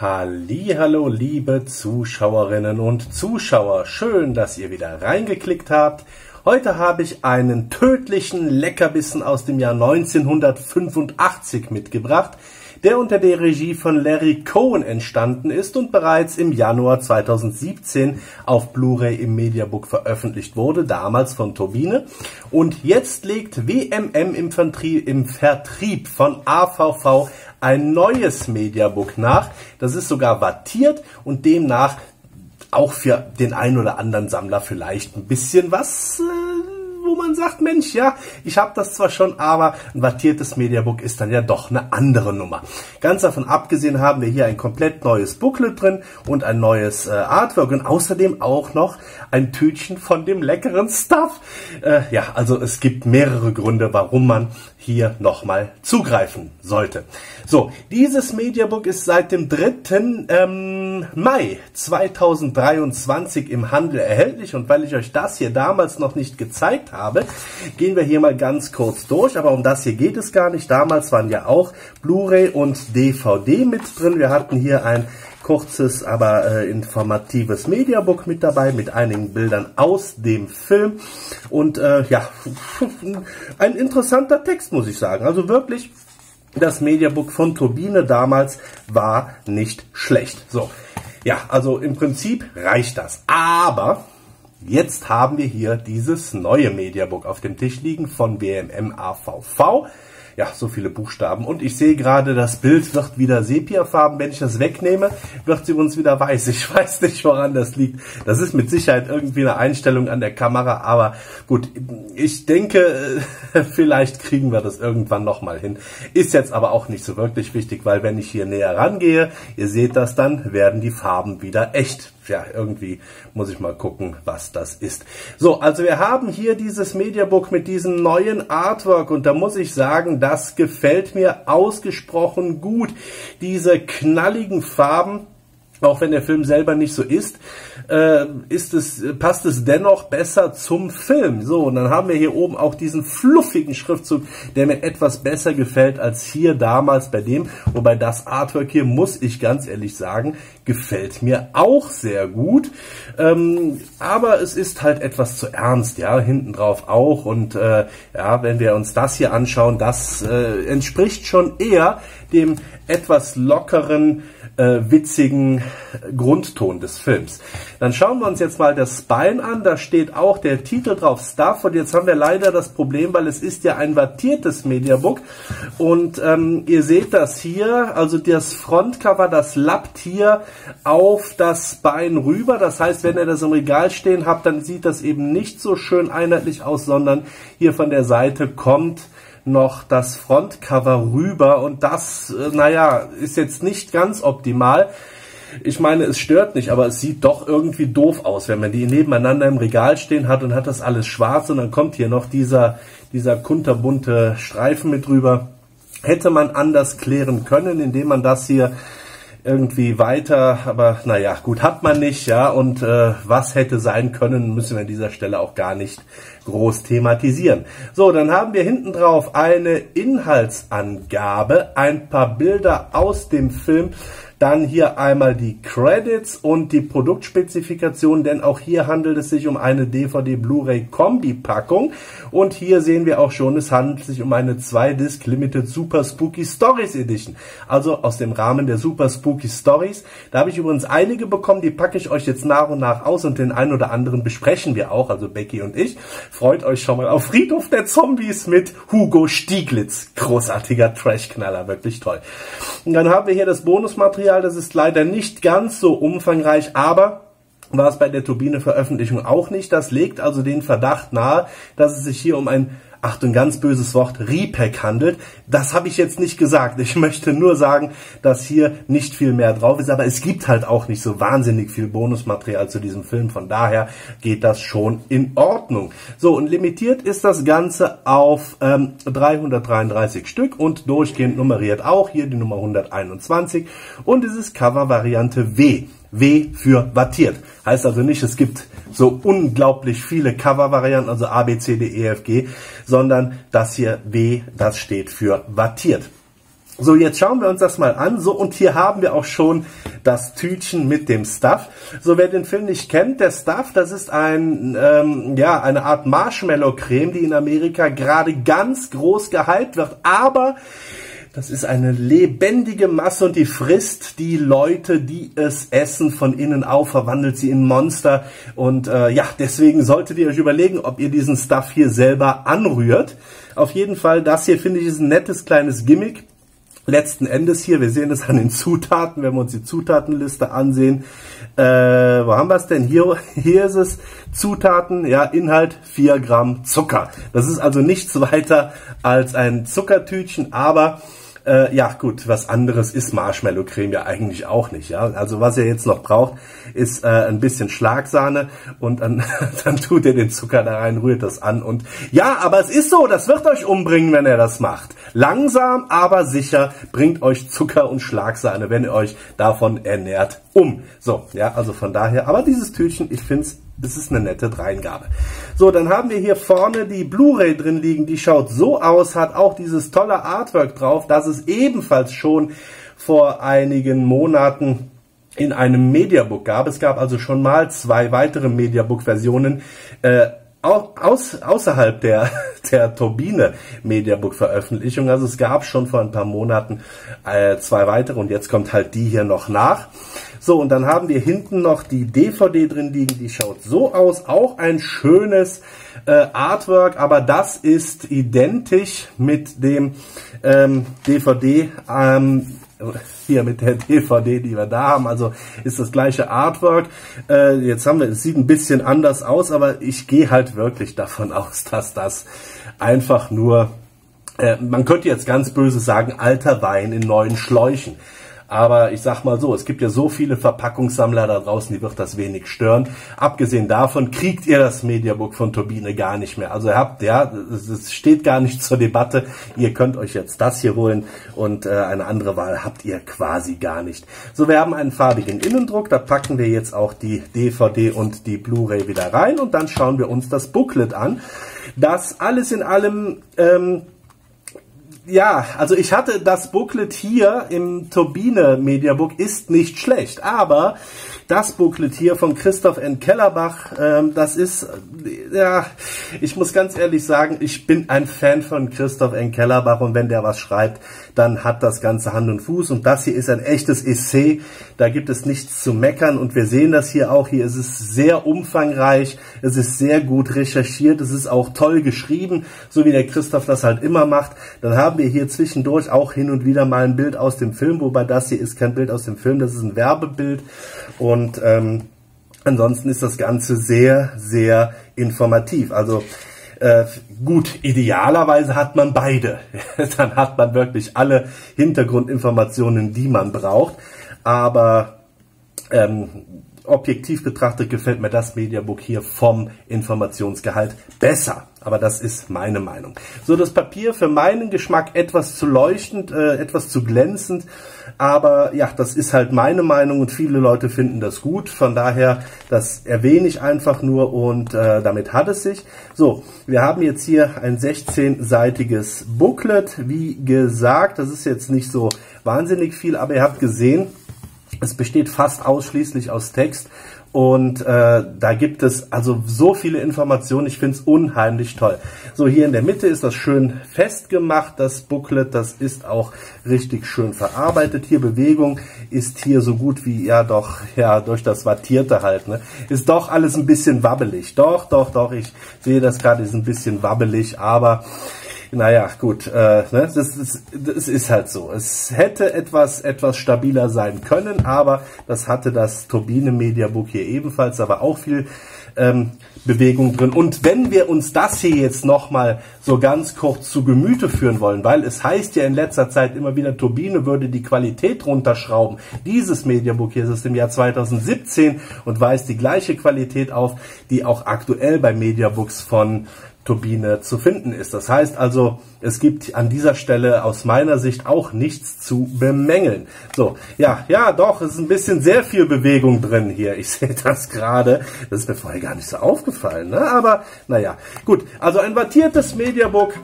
Hallo, liebe Zuschauerinnen und Zuschauer, schön, dass ihr wieder reingeklickt habt. Heute habe ich einen tödlichen Leckerbissen aus dem Jahr 1985 mitgebracht, der unter der Regie von Larry Cohen entstanden ist und bereits im Januar 2017 auf Blu-ray im Mediabook veröffentlicht wurde, damals von Turbine. Und jetzt legt WMM im Vertrieb, im Vertrieb von AVV ein neues Mediabook nach. Das ist sogar wattiert und demnach auch für den einen oder anderen Sammler vielleicht ein bisschen was, äh, man sagt, Mensch, ja, ich habe das zwar schon, aber ein wattiertes Mediabook ist dann ja doch eine andere Nummer. Ganz davon abgesehen haben wir hier ein komplett neues Booklet drin und ein neues äh, Artwork und außerdem auch noch ein Tütchen von dem leckeren Stuff. Äh, ja, also es gibt mehrere Gründe, warum man hier nochmal zugreifen sollte. So, dieses Mediabook ist seit dem 3. Ähm, Mai 2023 im Handel erhältlich und weil ich euch das hier damals noch nicht gezeigt habe, gehen wir hier mal ganz kurz durch, aber um das hier geht es gar nicht. Damals waren ja auch Blu-ray und DVD mit drin. Wir hatten hier ein kurzes, aber äh, informatives Mediabook mit dabei, mit einigen Bildern aus dem Film. Und äh, ja, ein interessanter Text, muss ich sagen. Also wirklich, das Mediabook von Turbine damals war nicht schlecht. So, ja, also im Prinzip reicht das. Aber jetzt haben wir hier dieses neue Mediabook auf dem Tisch liegen von WMM AVV ja, so viele Buchstaben. Und ich sehe gerade, das Bild wird wieder Sepiafarben. Wenn ich das wegnehme, wird sie uns wieder weiß. Ich weiß nicht, woran das liegt. Das ist mit Sicherheit irgendwie eine Einstellung an der Kamera. Aber gut, ich denke, vielleicht kriegen wir das irgendwann nochmal hin. Ist jetzt aber auch nicht so wirklich wichtig, weil wenn ich hier näher rangehe, ihr seht das dann, werden die Farben wieder echt ja, irgendwie muss ich mal gucken, was das ist. So, also wir haben hier dieses Mediabook mit diesem neuen Artwork und da muss ich sagen, das gefällt mir ausgesprochen gut. Diese knalligen Farben, auch wenn der Film selber nicht so ist, äh, ist es, passt es dennoch besser zum Film. So, und dann haben wir hier oben auch diesen fluffigen Schriftzug, der mir etwas besser gefällt als hier damals bei dem. Wobei das Artwork hier, muss ich ganz ehrlich sagen, gefällt mir auch sehr gut. Ähm, aber es ist halt etwas zu ernst, ja, hinten drauf auch. Und äh, ja, wenn wir uns das hier anschauen, das äh, entspricht schon eher dem etwas lockeren, äh, witzigen Grundton des Films. Dann schauen wir uns jetzt mal das Spine an. Da steht auch der Titel drauf, Stuff. Und jetzt haben wir leider das Problem, weil es ist ja ein wattiertes Mediabook. Und ähm, ihr seht das hier, also das Frontcover, das lappt hier auf das Spine rüber. Das heißt, wenn ihr das im Regal stehen habt, dann sieht das eben nicht so schön einheitlich aus, sondern hier von der Seite kommt noch das Frontcover rüber und das, äh, naja, ist jetzt nicht ganz optimal. Ich meine, es stört nicht, aber es sieht doch irgendwie doof aus, wenn man die nebeneinander im Regal stehen hat und hat das alles schwarz und dann kommt hier noch dieser, dieser kunterbunte Streifen mit drüber. Hätte man anders klären können, indem man das hier irgendwie weiter, aber naja, gut, hat man nicht, ja, und äh, was hätte sein können, müssen wir an dieser Stelle auch gar nicht groß thematisieren. So, dann haben wir hinten drauf eine Inhaltsangabe, ein paar Bilder aus dem Film, dann hier einmal die Credits und die Produktspezifikation, denn auch hier handelt es sich um eine DVD Blu-ray Kombi-Packung. Und hier sehen wir auch schon, es handelt sich um eine 2-Disc Limited Super Spooky Stories Edition. Also aus dem Rahmen der Super Spooky Stories. Da habe ich übrigens einige bekommen, die packe ich euch jetzt nach und nach aus und den einen oder anderen besprechen wir auch, also Becky und ich. Freut euch schon mal auf Friedhof der Zombies mit Hugo Stieglitz. Großartiger Trashknaller, wirklich toll. Und dann haben wir hier das Bonusmaterial Material, das ist leider nicht ganz so umfangreich, aber war es bei der Turbine-Veröffentlichung auch nicht. Das legt also den Verdacht nahe, dass es sich hier um ein Achtung, ganz böses Wort, Repack handelt. Das habe ich jetzt nicht gesagt. Ich möchte nur sagen, dass hier nicht viel mehr drauf ist, aber es gibt halt auch nicht so wahnsinnig viel Bonusmaterial zu diesem Film. Von daher geht das schon in Ordnung. So, und limitiert ist das Ganze auf ähm, 333 Stück und durchgehend nummeriert auch. Hier die Nummer 121 und es ist Cover-Variante W. W für wattiert. Heißt also nicht, es gibt so unglaublich viele Cover-Varianten, also A, B, C, D, E, F, G, sondern das hier W, das steht für wattiert. So, jetzt schauen wir uns das mal an. So, und hier haben wir auch schon das Tütchen mit dem Stuff. So, wer den Film nicht kennt, der Stuff, das ist ein, ähm, ja, eine Art Marshmallow-Creme, die in Amerika gerade ganz groß gehypt wird. Aber das ist eine lebendige Masse und die frisst die Leute, die es essen, von innen auf, verwandelt sie in Monster. Und äh, ja, deswegen solltet ihr euch überlegen, ob ihr diesen Stuff hier selber anrührt. Auf jeden Fall, das hier finde ich ist ein nettes kleines Gimmick letzten Endes hier, wir sehen es an den Zutaten, wenn wir uns die Zutatenliste ansehen. Äh, wo haben wir es denn? Hier, hier ist es Zutaten, ja, Inhalt 4 Gramm Zucker. Das ist also nichts weiter als ein Zuckertütchen, aber äh, ja, gut, was anderes ist Marshmallow-Creme ja eigentlich auch nicht. Ja? Also was ihr jetzt noch braucht, ist äh, ein bisschen Schlagsahne und dann, dann tut ihr den Zucker da rein, rührt das an und ja, aber es ist so, das wird euch umbringen, wenn ihr das macht. Langsam, aber sicher bringt euch Zucker und Schlagsahne, wenn ihr euch davon ernährt, um. So, ja, also von daher, aber dieses Tütchen, ich finde es ist eine nette Dreingabe. So, dann haben wir hier vorne die Blu-ray drin liegen. Die schaut so aus, hat auch dieses tolle Artwork drauf, das es ebenfalls schon vor einigen Monaten in einem Mediabook gab. Es gab also schon mal zwei weitere Mediabook-Versionen. Äh, aus, außerhalb der, der Turbine Mediabook Veröffentlichung. Also es gab schon vor ein paar Monaten äh, zwei weitere und jetzt kommt halt die hier noch nach. So, und dann haben wir hinten noch die DVD drin liegen, die schaut so aus. Auch ein schönes äh, Artwork, aber das ist identisch mit dem ähm, DVD, ähm, hier mit der DVD, die wir da haben. Also ist das gleiche Artwork. Äh, jetzt haben wir, es sieht ein bisschen anders aus, aber ich gehe halt wirklich davon aus, dass das einfach nur, äh, man könnte jetzt ganz böse sagen, alter Wein in neuen Schläuchen. Aber ich sag mal so, es gibt ja so viele Verpackungssammler da draußen, die wird das wenig stören. Abgesehen davon kriegt ihr das Mediabook von Turbine gar nicht mehr. Also ihr habt, ja, es steht gar nicht zur Debatte. Ihr könnt euch jetzt das hier holen und äh, eine andere Wahl habt ihr quasi gar nicht. So, wir haben einen farbigen Innendruck. Da packen wir jetzt auch die DVD und die Blu-ray wieder rein und dann schauen wir uns das Booklet an. Das alles in allem ähm, ja, also ich hatte das Booklet hier im Turbine Mediabook ist nicht schlecht, aber das Booklet hier von Christoph N. Kellerbach, ähm, das ist, ja, ich muss ganz ehrlich sagen, ich bin ein Fan von Christoph N. Kellerbach und wenn der was schreibt, dann hat das Ganze Hand und Fuß und das hier ist ein echtes Essay, da gibt es nichts zu meckern und wir sehen das hier auch, hier ist es sehr umfangreich, es ist sehr gut recherchiert, es ist auch toll geschrieben, so wie der Christoph das halt immer macht. Dann haben wir hier zwischendurch auch hin und wieder mal ein Bild aus dem Film, wobei das hier ist kein Bild aus dem Film, das ist ein Werbebild und ähm, ansonsten ist das Ganze sehr, sehr informativ. Also äh, gut, idealerweise hat man beide. Dann hat man wirklich alle Hintergrundinformationen, die man braucht. Aber ähm, objektiv betrachtet gefällt mir das Mediabook hier vom Informationsgehalt besser. Aber das ist meine Meinung. So, das Papier für meinen Geschmack etwas zu leuchtend, äh, etwas zu glänzend. Aber ja, das ist halt meine Meinung und viele Leute finden das gut. Von daher, das erwähne ich einfach nur und äh, damit hat es sich. So, wir haben jetzt hier ein 16-seitiges Booklet. Wie gesagt, das ist jetzt nicht so wahnsinnig viel, aber ihr habt gesehen, es besteht fast ausschließlich aus Text und äh, da gibt es also so viele Informationen, ich finde es unheimlich toll. So, hier in der Mitte ist das schön festgemacht, das Booklet, das ist auch richtig schön verarbeitet. Hier Bewegung ist hier so gut wie, ja doch, ja, durch das Wattierte halt, ne? Ist doch alles ein bisschen wabbelig. Doch, doch, doch, ich sehe das gerade, ist ein bisschen wabbelig, aber naja, gut, äh, ne, das, das, das ist halt so. Es hätte etwas, etwas stabiler sein können, aber das hatte das Turbine Media Book hier ebenfalls, aber auch viel ähm, Bewegung drin. Und wenn wir uns das hier jetzt nochmal so ganz kurz zu Gemüte führen wollen, weil es heißt ja in letzter Zeit immer wieder, Turbine würde die Qualität runterschrauben. Dieses Mediabook hier ist aus dem Jahr 2017 und weist die gleiche Qualität auf, die auch aktuell bei Mediabooks von Turbine zu finden ist. Das heißt also, es gibt an dieser Stelle aus meiner Sicht auch nichts zu bemängeln. So, ja, ja, doch, es ist ein bisschen sehr viel Bewegung drin hier. Ich sehe das gerade. Das ist mir vorher gar nicht so aufgefallen, ne? Aber naja, gut. Also ein wattiertes Mediabook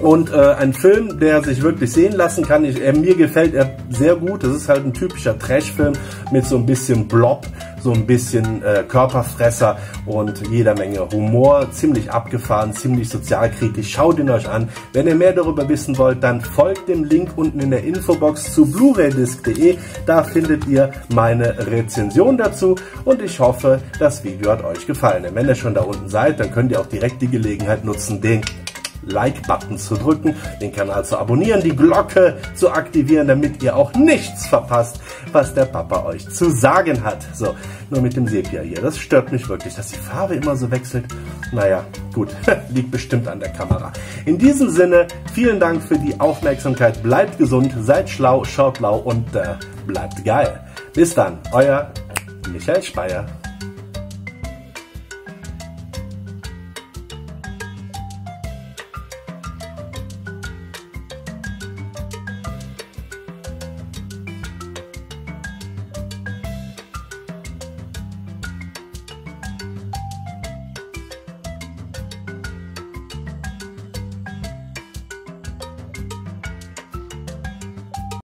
Und äh, ein Film, der sich wirklich sehen lassen kann. Ich, äh, mir gefällt er sehr gut. Das ist halt ein typischer Trash-Film mit so ein bisschen Blob, so ein bisschen äh, Körperfresser und jeder Menge Humor. Ziemlich abgefahren, ziemlich sozialkritisch. Schaut ihn euch an. Wenn ihr mehr darüber wissen wollt, dann folgt dem Link unten in der Infobox zu blu-raydisc.de. Da findet ihr meine Rezension dazu und ich hoffe, das Video hat euch gefallen. Wenn ihr schon da unten seid, dann könnt ihr auch direkt die Gelegenheit nutzen, den Like-Button zu drücken, den Kanal zu abonnieren, die Glocke zu aktivieren, damit ihr auch nichts verpasst, was der Papa euch zu sagen hat. So, nur mit dem Sepia hier. Das stört mich wirklich, dass die Farbe immer so wechselt. Naja, gut, liegt bestimmt an der Kamera. In diesem Sinne, vielen Dank für die Aufmerksamkeit. Bleibt gesund, seid schlau, schaut lau und äh, bleibt geil. Bis dann, euer Michael Speyer.